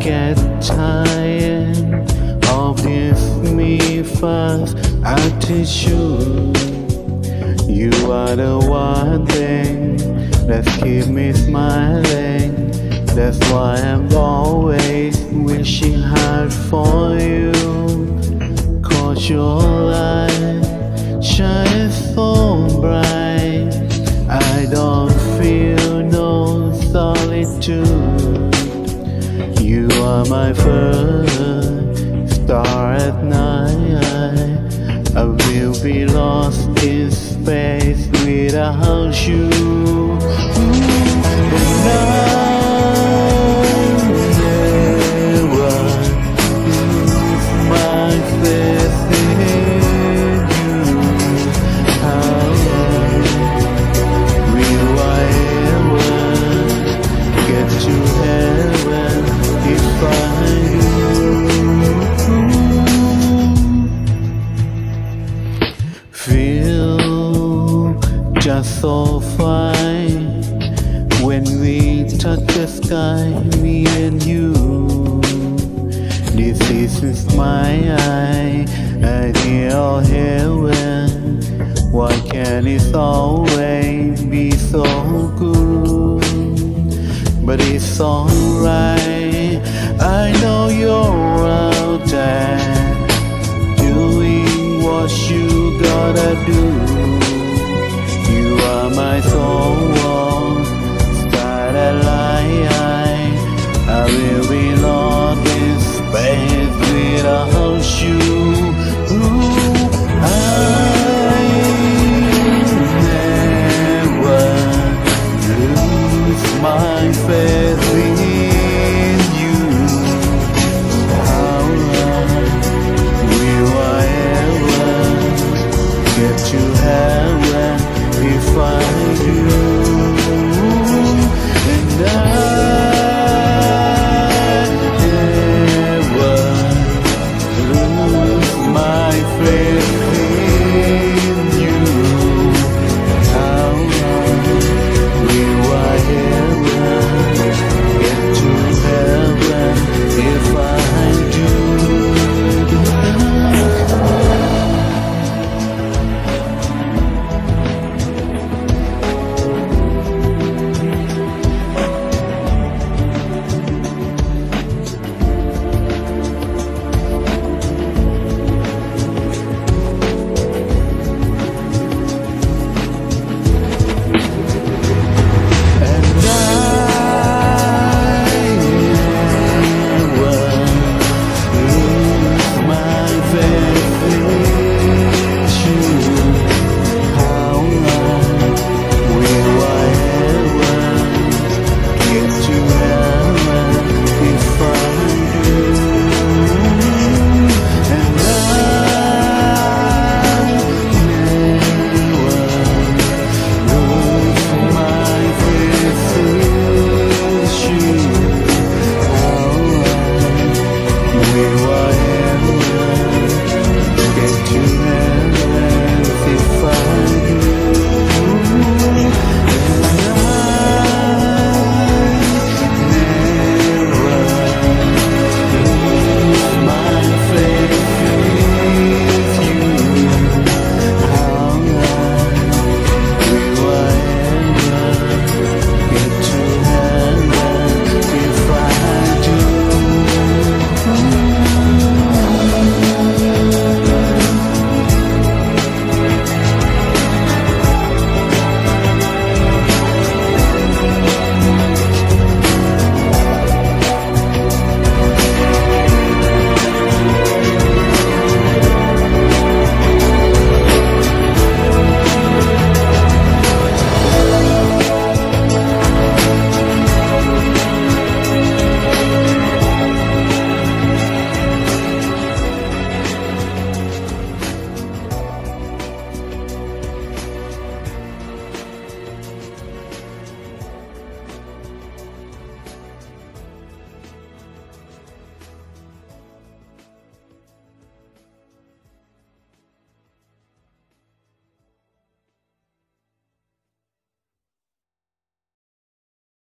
Get tired of this me fast attitude. You are the one thing that keep me smiling. That's why I'm always wishing hard for you. Cause your light shines so bright. I don't feel no solitude. You are my first star at night. Will be lost in space without you. And Feel just so fine when we touch the sky, me and you. This is my eye, ideal heaven. Why can't it always be so good? But it's alright. I know you're out there doing what you gotta do. You are my soul.